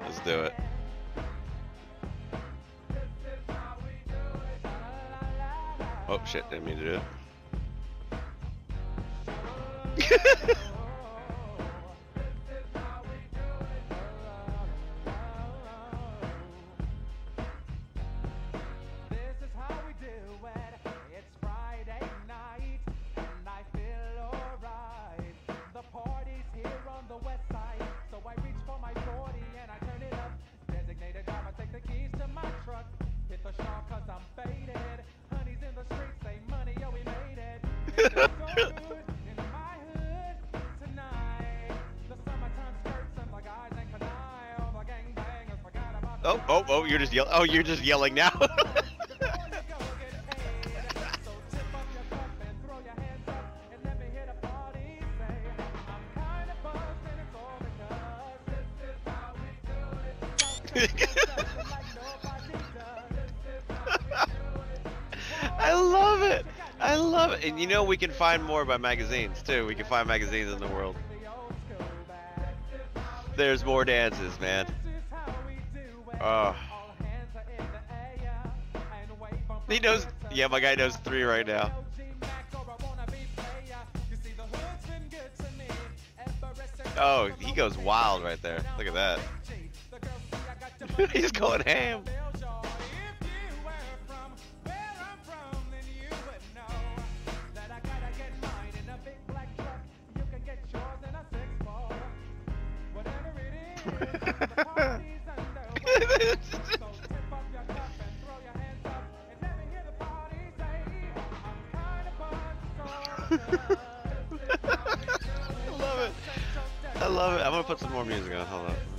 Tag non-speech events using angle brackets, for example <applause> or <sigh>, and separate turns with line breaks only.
Let's do it. Oh shit, didn't mean to do it. <laughs> Oh, oh, oh! You're just yelling. Oh, you're just yelling now. <laughs> <laughs> I love it. And you know we can find more by magazines too. We can find magazines in the world. There's more dances, man. Oh. He knows. Yeah, my guy knows three right now. Oh, he goes wild right there. Look at that. <laughs> He's going ham. <laughs> I love it. I love it. I'm gonna put some more music on. Hold on.